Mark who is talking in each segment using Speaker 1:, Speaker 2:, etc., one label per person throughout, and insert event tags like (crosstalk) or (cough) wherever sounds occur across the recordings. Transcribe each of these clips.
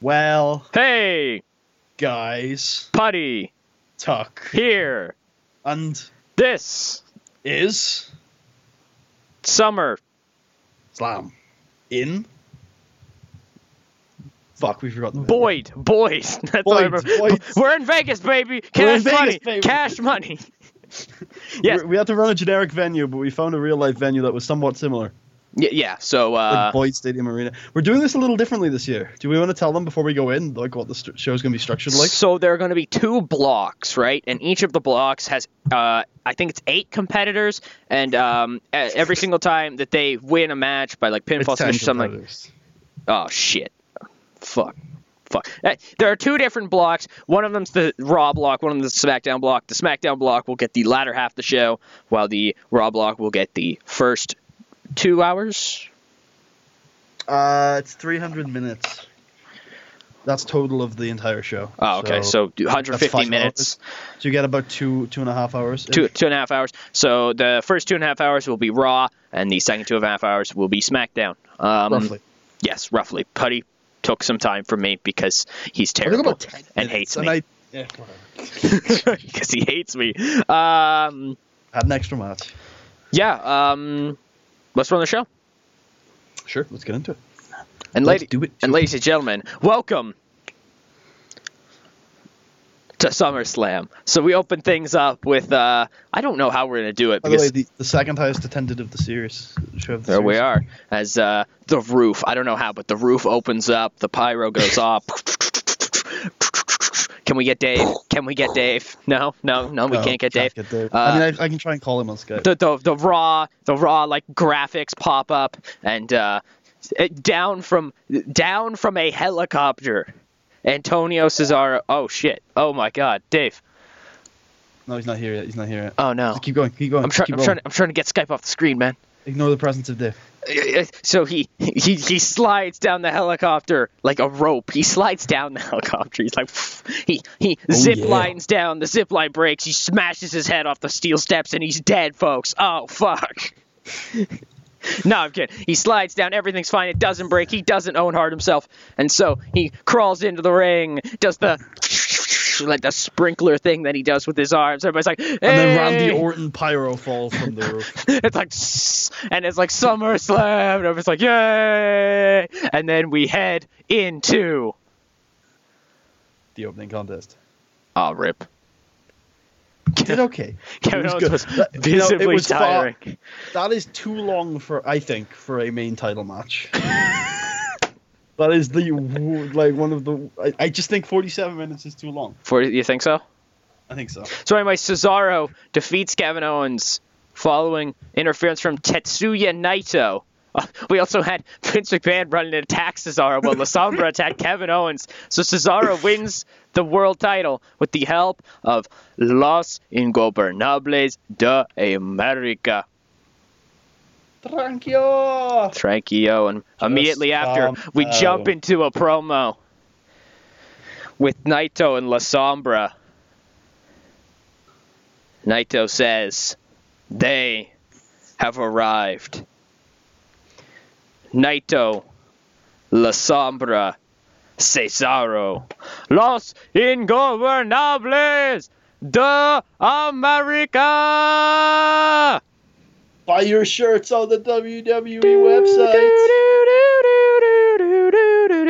Speaker 1: Well,
Speaker 2: Hey,
Speaker 1: guys,
Speaker 2: Puddy,
Speaker 1: Tuck,
Speaker 2: here.
Speaker 1: and
Speaker 2: This
Speaker 1: is
Speaker 2: summer.
Speaker 1: Slam in. Fuck, we forgot the
Speaker 2: Boyd, Boyd. (laughs) That's I
Speaker 1: Boyd,
Speaker 2: remember.
Speaker 1: Boyd.
Speaker 2: We're in Vegas, baby. Cash money.
Speaker 1: Baby.
Speaker 2: Cash money. (laughs) yes.
Speaker 1: We had to run a generic venue, but we found a real life venue that was somewhat similar,
Speaker 2: Y- yeah. So,
Speaker 1: like
Speaker 2: uh,
Speaker 1: Boyd Stadium Arena. We're doing this a little differently this year. Do we want to tell them before we go in, like what the st- show's going to be structured like?
Speaker 2: so there are going to be two blocks, right? And each of the blocks has, uh, I think it's eight competitors, and um, every single time that they win a match by like pinfall
Speaker 1: It's 10
Speaker 2: submission, something like. Oh shit. Fuck. Fuck. Uh, There are two different blocks. One of them's the Raw block, one of them's the SmackDown block. The SmackDown block will get the latter half of the show, while the Raw block will get the first two hours.
Speaker 1: Uh, it's 300 minutes. That's total of the entire show.
Speaker 2: Oh, okay. So,
Speaker 1: that's
Speaker 2: 150
Speaker 1: five
Speaker 2: minutes,
Speaker 1: So you get about two, two and a half hours.
Speaker 2: two two and a half hours. So the first two and a half hours will be Raw, and the second two and a half hours will be SmackDown. Um,
Speaker 1: roughly.
Speaker 2: Yes, roughly. Puddy took some time from me because he's terrible
Speaker 1: about
Speaker 2: and hates
Speaker 1: and
Speaker 2: me
Speaker 1: I, (laughs) yeah,
Speaker 2: because (laughs) he hates me. Um,
Speaker 1: Had an extra match.
Speaker 2: yeah. Um, let's run the show.
Speaker 1: Sure, let's get into it.
Speaker 2: And,
Speaker 1: Let's
Speaker 2: lady-
Speaker 1: do it.
Speaker 2: and ladies and gentlemen, welcome to SummerSlam. So we open things up with uh, I don't know how we're gonna do it
Speaker 1: By the way,
Speaker 2: because
Speaker 1: the, the second highest attended of the series. Of the
Speaker 2: there we are as uh, the roof. I don't know how, but the roof opens up, the pyro goes (laughs) off. Can we get Dave? (sighs) Can we get Dave? No, no, no, we
Speaker 1: No,
Speaker 2: can't get Dave.
Speaker 1: Dave.
Speaker 2: Uh,
Speaker 1: I mean, I, I can try and call him on Skype.
Speaker 2: the, the the raw the raw like graphics pop up and uh, down from down from a helicopter. Antonio Cesaro. Oh shit. Oh my God, Dave.
Speaker 1: no, he's not here yet. He's not here yet.
Speaker 2: Oh no.
Speaker 1: Just keep going. Keep going.
Speaker 2: I'm trying.
Speaker 1: keep
Speaker 2: I'm trying. I'm trying to get Skype off the screen, man.
Speaker 1: Ignore the presence of Dave.
Speaker 2: Uh, so he he he slides down the helicopter like a rope. He slides down the (laughs) helicopter. He's like he he oh, zip
Speaker 1: yeah.
Speaker 2: lines down. The zip line breaks. He smashes his head off the steel steps and he's dead, folks. Oh fuck. (laughs) no, I'm kidding. He slides down. Everything's fine. It doesn't break. He doesn't own hard himself, and so he crawls into the ring. Does the like the sprinkler thing that he does with his arms. Everybody's like, hey!
Speaker 1: And then Randy Orton pyro falls from the roof. (laughs)
Speaker 2: it's like, and it's like SummerSlam, and everyone's like, yay! And then we head into,
Speaker 1: the opening contest.
Speaker 2: oh, rip.
Speaker 1: Did okay. (laughs)
Speaker 2: Kevin
Speaker 1: was
Speaker 2: Owens
Speaker 1: good.
Speaker 2: was
Speaker 1: That- you know, it
Speaker 2: visibly
Speaker 1: was far-
Speaker 2: tiring.
Speaker 1: That is too long for I think for a main title match. (laughs) that is the like one of the. I, I just think 47 minutes is too long.
Speaker 2: For you think so?
Speaker 1: I think so.
Speaker 2: So anyway, Cesaro defeats Kevin Owens following interference from Tetsuya Naito. Uh, we also had (laughs) Vince McMahon running to attack Cesaro while La Sombra (laughs) attacked Kevin Owens. So Cesaro wins the world title with the help of Los Ingobernables de America.
Speaker 1: Tranquilo.
Speaker 2: Tranquillo. And immediately after,
Speaker 1: calm
Speaker 2: we
Speaker 1: down.
Speaker 2: jump into a promo with Naito and La Sombra. Naito says, They have arrived. Naito, La Sombra, Cesaro, Los Ingobernables de America!
Speaker 1: Buy your shirts on the WWE website.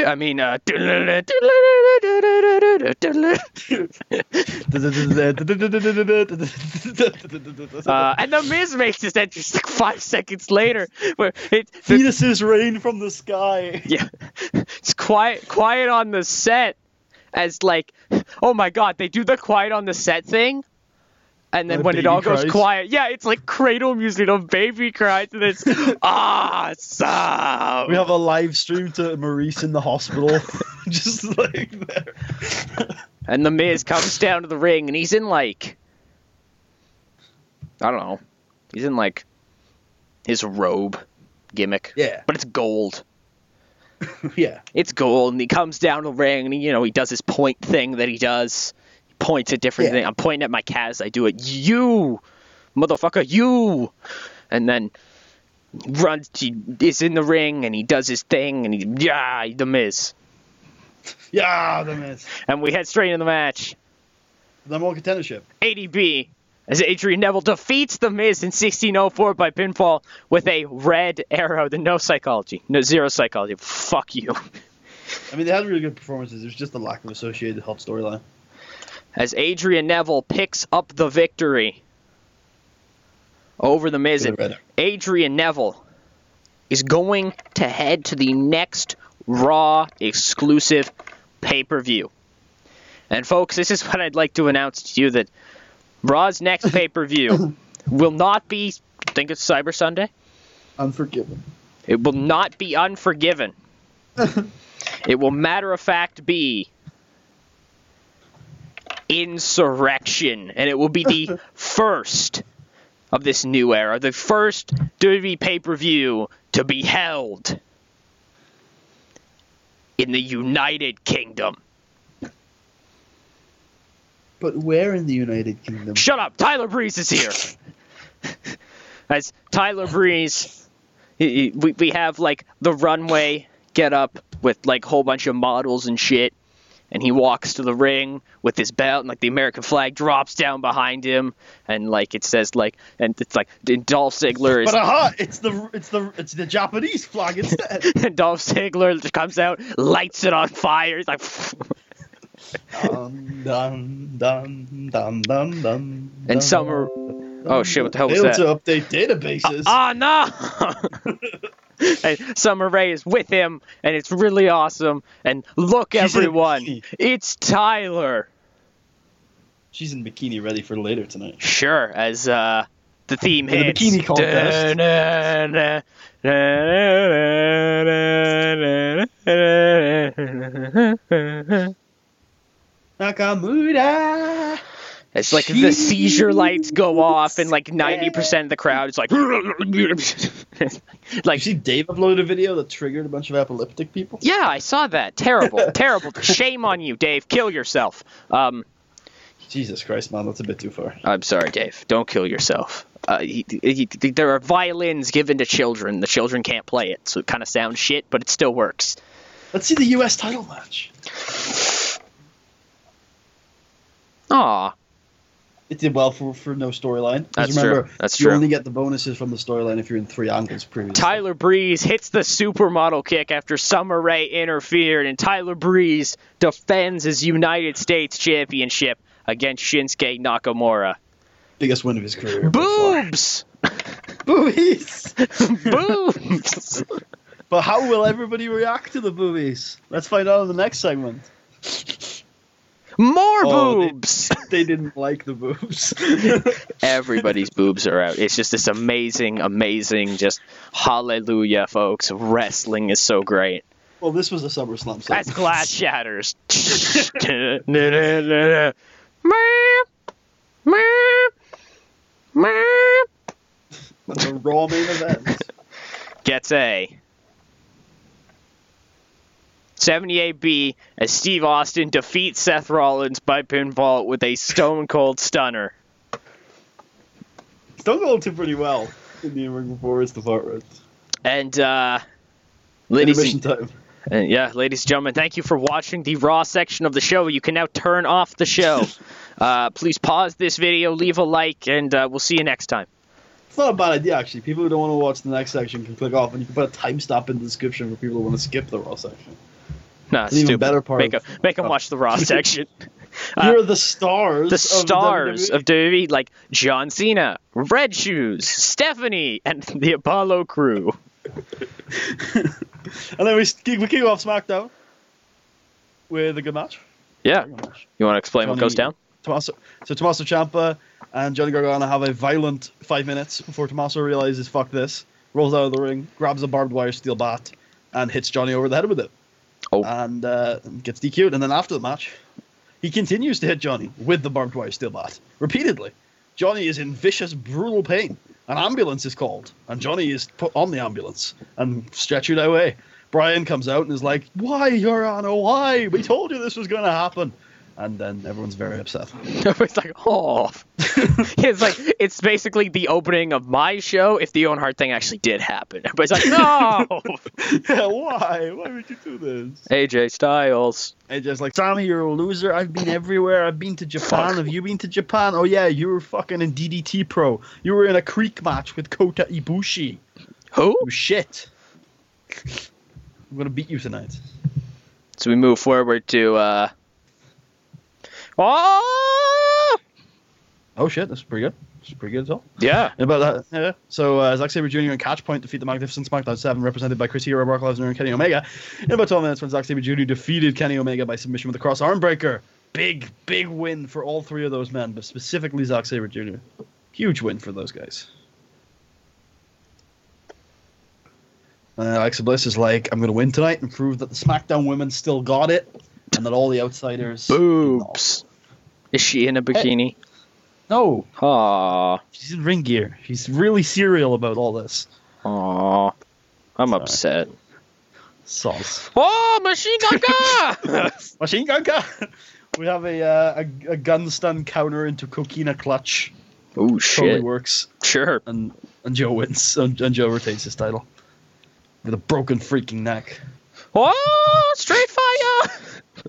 Speaker 2: I mean, uh, (laughs) uh, and the Miz makes his entrance like five seconds later, where it, the,
Speaker 1: Fetuses rain from the sky.
Speaker 2: yeah, it's quiet, quiet on the set, as like, oh my god, they do the quiet on the set thing, and then when it all goes quiet, yeah, it's like cradle music of baby cries, and it's (laughs) awesome.
Speaker 1: We have a live stream to Maryse in the hospital, (laughs) just like there.
Speaker 2: And the Miz comes down to the ring, and he's in like, I don't know, he's in like his robe gimmick,
Speaker 1: Yeah,
Speaker 2: but it's gold. (laughs)
Speaker 1: yeah.
Speaker 2: It's gold, and he comes down to the ring, and he, you know he does his point thing that he does. Points at different
Speaker 1: Yeah.
Speaker 2: things. I'm pointing at my cat as I do it. You, motherfucker, you. And then runs. He is in the ring, and he does his thing, and he yeah, the Miz.
Speaker 1: Yeah, the Miz.
Speaker 2: And we head straight into the match.
Speaker 1: The more contendership.
Speaker 2: ADB as Adrian Neville defeats The Miz in 1604 by pinfall with a red arrow. The no psychology. No, zero psychology. Fuck you.
Speaker 1: I mean, they had really good performances. There's just the lack of associated hot storyline.
Speaker 2: As Adrian Neville picks up the victory over The Miz.
Speaker 1: For the red.
Speaker 2: Adrian Neville is going to head to the next Raw exclusive pay per view. And, folks, this is (laughs) what I'd like to announce to you that Raw's next pay per view (laughs) will not be, I think it's Cyber Sunday.
Speaker 1: Unforgiven.
Speaker 2: It will not be Unforgiven. (laughs) it will, matter of fact, be Insurrextion. And it will be the (laughs) first of this new era, the first WWE pay per view to be held in the United Kingdom.
Speaker 1: But where in the United Kingdom?
Speaker 2: Shut up! Tyler Breeze is here. (laughs) As Tyler Breeze, he- he- we we have like the runway get up with like a whole bunch of models and shit, and he walks to the ring with his belt, and like the American flag drops down behind him, and like it says like, and it's like and Dolph Ziggler is.
Speaker 1: But aha! It's the it's the it's the Japanese flag instead. (laughs)
Speaker 2: and Dolph Ziggler just comes out, lights it on fire. He's like, And Summer- Oh, shit, what the hell was that?
Speaker 1: to update databases.
Speaker 2: oh no! (laughs) and Summer Rae is with him, and it's really awesome. And look,
Speaker 1: She's
Speaker 2: everyone, it's Tyler.
Speaker 1: She's in bikini, ready for later tonight.
Speaker 2: Sure, as uh, the theme
Speaker 1: hits. The bikini contest. Nakamura.
Speaker 2: It's like the seizure lights go off, and like 90% of the crowd is like, (laughs)
Speaker 1: Like, you see Dave uploaded a video that triggered a bunch of epileptic people?
Speaker 2: Yeah, I saw that. Terrible, (laughs) terrible. Shame on you, Dave. Kill yourself. Um,
Speaker 1: Jesus Christ, man, that's a bit too far.
Speaker 2: I'm sorry, Dave. Don't kill yourself. Uh, he, he, there are violins given to children. The children can't play it, so it kind of sounds shit, but it still works.
Speaker 1: Let's see the U.S. title match.
Speaker 2: Aw,
Speaker 1: It did well for, for no storyline. 'Cause
Speaker 2: That's
Speaker 1: remember,
Speaker 2: true. That's
Speaker 1: you
Speaker 2: true.
Speaker 1: only get the bonuses from the storyline if you're in three angles previously.
Speaker 2: Tyler Breeze hits the supermodel kick after Summer Rae interfered, and Tyler Breeze defends his United States Championship against Shinsuke Nakamura.
Speaker 1: Biggest win of his career. by far.
Speaker 2: Boobs! (laughs)
Speaker 1: Boobies!
Speaker 2: Boobs!
Speaker 1: But how will everybody react to the boobies? Let's find out in the next segment.
Speaker 2: More
Speaker 1: Oh,
Speaker 2: boobs! (laughs)
Speaker 1: They didn't like the boobs. (laughs)
Speaker 2: Everybody's boobs are out. It's just this amazing, amazing, just hallelujah, folks. Wrestling is so great.
Speaker 1: well, this was a SummerSlam segment.
Speaker 2: As glass (laughs) shatters.
Speaker 1: the Raw main event.
Speaker 2: Gets a 78B as Steve Austin defeats Seth Rollins by pinfall with a stone cold stunner.
Speaker 1: Stone Cold did pretty well in the ring the department.
Speaker 2: And uh ladies and,
Speaker 1: time.
Speaker 2: and yeah, ladies and gentlemen, thank you for watching the Raw section of the show. You can now turn off the show. (laughs) uh, please pause this video, leave a like, and uh, we'll see you next time.
Speaker 1: It's not a bad idea, actually. People who don't want to watch the next section can click off, and you can put a time timestamp in the description for people who want to skip the Raw section. (laughs)
Speaker 2: Nah,
Speaker 1: An even
Speaker 2: stupid.
Speaker 1: better part
Speaker 2: Make,
Speaker 1: of-
Speaker 2: a, make them watch the Raw (laughs) section. Uh,
Speaker 1: You're the stars.
Speaker 2: the
Speaker 1: of
Speaker 2: stars
Speaker 1: WWE.
Speaker 2: of WWE, like John Cena, Red Shoes, Stephanie, and (laughs) the Apollo crew.
Speaker 1: and then we kick, we kick off SmackDown with a good match.
Speaker 2: Yeah.
Speaker 1: Good match.
Speaker 2: You want to explain what goes down?
Speaker 1: Tommaso, so Tommaso Ciampa and Johnny Gargano have a violent five minutes before Tommaso realizes fuck this, rolls out of the ring, grabs a barbed wire steel bat, and hits Johnny over the head with it.
Speaker 2: Oh.
Speaker 1: And uh, gets DQ'd. And then after the match, he continues to hit Johnny with the barbed wire steel bat repeatedly. Johnny is in vicious, brutal pain. An ambulance is called, and Johnny is put on the ambulance and stretchered away. Brian comes out and is like, "Why, Your Honor? Why? We told you this was going to happen." And then everyone's very upset. (laughs)
Speaker 2: it's like, oh. (laughs) it's like it's basically the opening of my show if the Owen Hart thing actually did happen. Everybody's like, no, (laughs)
Speaker 1: yeah, why? Why would you do this?
Speaker 2: AJ Styles.
Speaker 1: And just like, Tommy, you're a loser. I've been everywhere. I've been to Japan.
Speaker 2: Fuck.
Speaker 1: Have you been to Japan? Oh yeah, you were fucking in DDT Pro. You were in a creek match with Kota Ibushi.
Speaker 2: Who?
Speaker 1: You shit. I'm gonna beat you tonight.
Speaker 2: So we move forward to. uh Oh,
Speaker 1: Oh shit, that's pretty good. That's pretty good as well.
Speaker 2: yeah.
Speaker 1: And about that, yeah. So uh, Zack Sabre Jr. and Catch Point defeat the Magnificent SmackDown 7, represented by Chris Hero, Brock Lesnar, and Kenny Omega. In about 12 minutes, when Zack Sabre Jr. defeated Kenny Omega by submission with a cross arm breaker. Big, big win for all three of those men, but specifically Zack Sabre Jr. Huge win for those guys. Uh, Alexa Bliss is like, I'm going to win tonight and prove that the SmackDown women still got it, and that all the outsiders.
Speaker 2: Boobs. Is she in a bikini?
Speaker 1: No,
Speaker 2: Aw.
Speaker 1: she's in ring gear. She's really serial about all this.
Speaker 2: Aw. I'm
Speaker 1: Sorry.
Speaker 2: upset.
Speaker 1: Sauce.
Speaker 2: Oh, Machine Gun Gun! (laughs)
Speaker 1: Machine gun gun. We have a, uh, a a gun stun counter into Coquina clutch.
Speaker 2: oh,
Speaker 1: Totally
Speaker 2: shit.
Speaker 1: works,
Speaker 2: Sure.
Speaker 1: and and Joe wins. And, and Joe retains his title with a broken freaking neck.
Speaker 2: Oh, straight fire!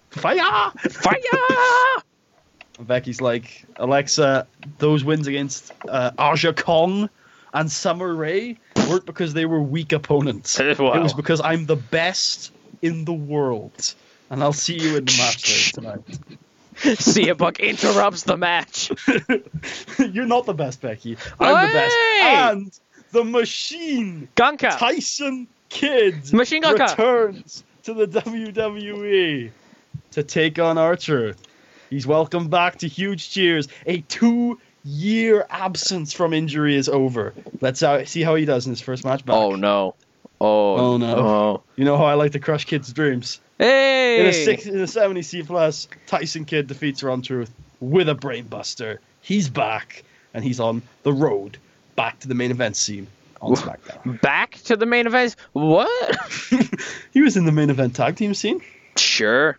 Speaker 1: Fire!
Speaker 2: Fire!
Speaker 1: And Becky's like Alexa. Those wins against uh, Aja Kong and Summer Rae weren't because they were weak opponents. (laughs)
Speaker 2: Wow.
Speaker 1: It was because I'm the best in the world, and I'll see you in the match (laughs) tonight.
Speaker 2: See Cia Buck interrupts the match. (laughs)
Speaker 1: You're not the best, Becky. I'm the best. And the machine,
Speaker 2: Gunka.
Speaker 1: Tyson Kidd,
Speaker 2: Machine Gun Gun.
Speaker 1: returns to the WWE to take on Archer. He's welcome back to huge cheers. A two-year absence from injury is over. Let's uh, see how he does in his first match back.
Speaker 2: Oh no. Oh,
Speaker 1: Oh, no.
Speaker 2: Oh.
Speaker 1: You know how I like to crush kids' dreams. In
Speaker 2: Hey!
Speaker 1: a six, in a 70 C plus, Tyson Kidd defeats Ron Truth with a brainbuster. He's back, and he's on the road back to the main event scene on SmackDown.
Speaker 2: Back to the main event. What? (laughs)
Speaker 1: he was in the main event tag team scene.
Speaker 2: sure.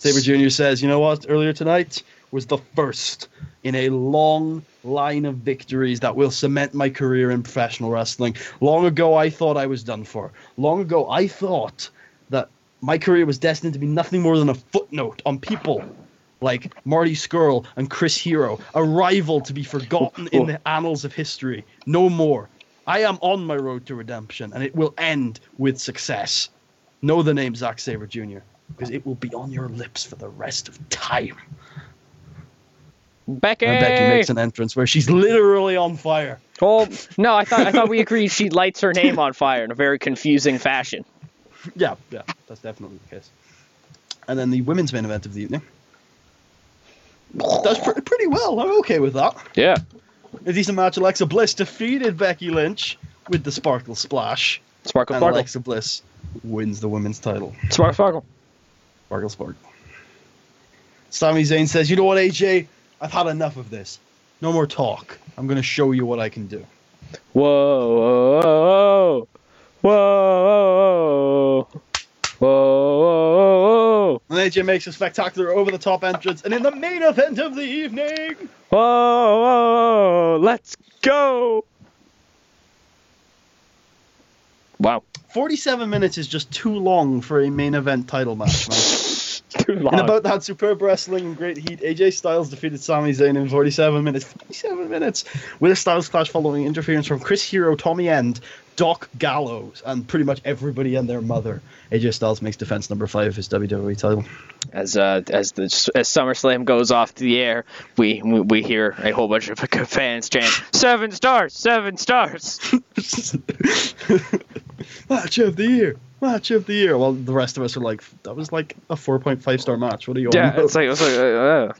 Speaker 1: Sabre Jr. says, "You know what? Earlier tonight was the first in a long line of victories that will cement my career in professional wrestling. Long ago, I thought I was done for. Long ago, I thought that my career was destined to be nothing more than a footnote on people." Like Marty Scurll and Chris Hero, a rival to be forgotten in the annals of history. No more. I am on my road to redemption, and it will end with success. Know the name Zack Sabre Jr. because it will be on your lips for the rest of time.
Speaker 2: Becky.
Speaker 1: And Becky makes an entrance where she's literally on fire.
Speaker 2: Oh no, I thought I thought we agreed she lights her name on fire in a very confusing fashion.
Speaker 1: Yeah, yeah, that's definitely the case. And then the women's main event of the evening. Does pre- pretty well. I'm okay with that.
Speaker 2: Yeah.
Speaker 1: A decent match. Alexa Bliss defeated Becky Lynch with the Sparkle Splash.
Speaker 2: Sparkle,
Speaker 1: And
Speaker 2: sparkle,
Speaker 1: Alexa Bliss wins the women's title.
Speaker 2: sparkle, sparkle.
Speaker 1: Sparkle, sparkle. Sami Zayn says, You know what, AJ? I've had enough of this. No more talk. I'm going to show you what I can do.
Speaker 2: Whoa, whoa, whoa, whoa, whoa,
Speaker 1: And AJ makes a spectacular over the top entrance. And in the main event of the evening,
Speaker 2: whoa, whoa, let's go. Wow,
Speaker 1: 47 minutes is just too long for a main event title match, man. (laughs)
Speaker 2: too long.
Speaker 1: And about that superb wrestling and great heat, AJ Styles defeated Sami Zayn in 47 minutes. 47 minutes with a Styles clash following interference from Chris Hero, Tommy End, Doc Gallows, and pretty much everybody and their mother. AJ Styles makes defense number five of his WWE title.
Speaker 2: as uh, as the as SummerSlam goes off the air, we we, we hear a whole bunch of (laughs) fans chant seven stars, seven stars. (laughs)
Speaker 1: match of the year. Match of the year. Well, the rest of us are like, that was like a 4.5 star match. What are you on
Speaker 2: Yeah,
Speaker 1: about?
Speaker 2: it's like it's like uh, uh.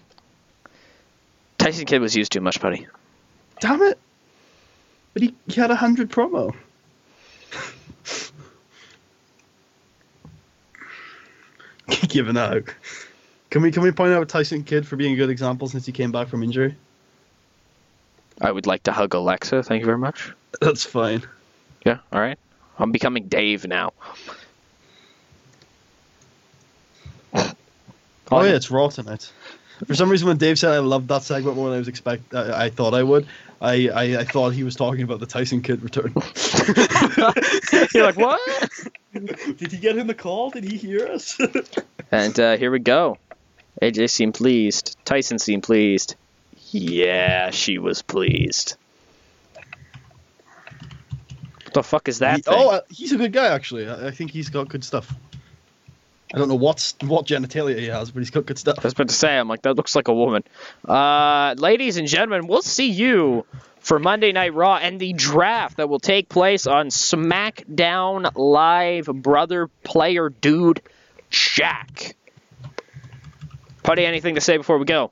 Speaker 2: Tyson Kidd was used too much, buddy.
Speaker 1: Damn it. But he, he had a 100 promo. (laughs) Giving out. Can we can we point out Tyson Kidd for being a good example since he came back from injury?
Speaker 2: I would like to hug Alexa. Thank you very much.
Speaker 1: That's fine.
Speaker 2: Yeah, all right. I'm becoming Dave now.
Speaker 1: Oh yeah, it's Raw tonight. For some reason, when Dave said I loved that segment more than I was expect, I, I thought I would. I, I, I thought he was talking about the Tyson Kidd return. (laughs)
Speaker 2: You're like, what?
Speaker 1: Did he get in the call? Did he hear us? (laughs)
Speaker 2: And uh, here we go. AJ seemed pleased. Tyson seemed pleased. Yeah, she was pleased. What the fuck is that
Speaker 1: He-
Speaker 2: thing?
Speaker 1: oh, uh, he's a good guy actually. I, I think he's got good stuff. I don't know what's what genitalia he has, but he's got good stuff.
Speaker 2: I was about to say, I'm like, that looks like a woman. Uh, ladies and gentlemen, we'll see you for Monday Night Raw and the draft that will take place on SmackDown Live. Brother, player, dude, Jack. Puddy, anything to say before we go?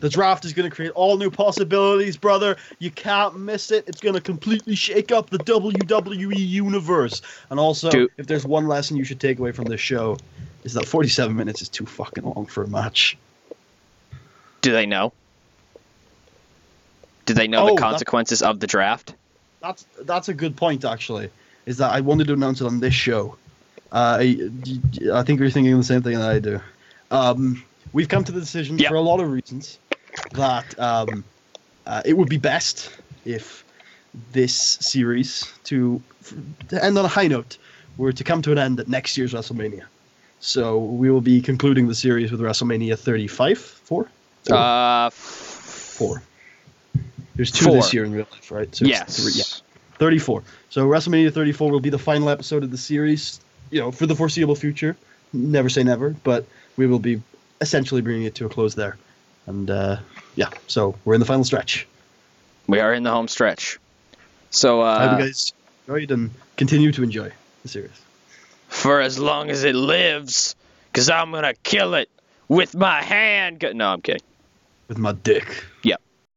Speaker 1: The draft is going to create all new possibilities, brother. You can't miss it. It's going to completely shake up the WWE universe. And also,
Speaker 2: Dude.
Speaker 1: if there's one lesson you should take away from this show, is that 47 minutes is too fucking long for a match.
Speaker 2: Do they know? Do they know
Speaker 1: Oh,
Speaker 2: the consequences of the draft?
Speaker 1: That's that's a good point actually. Is that I wanted to announce it on this show. Uh, I, I think you're thinking the same thing that I do. Um, we've come to the decision
Speaker 2: Yeah.
Speaker 1: for a lot of reasons that um, uh, it would be best if this series to, to end on a high note were to come to an end at next year's WrestleMania. So we will be concluding the series with WrestleMania 35. Four. Four.
Speaker 2: Uh,
Speaker 1: Four. There's two
Speaker 2: four.
Speaker 1: this year in real life, right? So
Speaker 2: yes.
Speaker 1: three- yeah. 34. So WrestleMania 34 will be the final episode of the series, you know, for the foreseeable future. Never say never, but we will be essentially bringing it to a close there. And uh, yeah, so we're in the final stretch.
Speaker 2: We are in the home stretch. So, uh,
Speaker 1: I hope you guys enjoyed and continue to enjoy the series.
Speaker 2: for as long as it lives, because I'm going to kill it with my hand. No, I'm kidding.
Speaker 1: With my dick.
Speaker 2: Yep.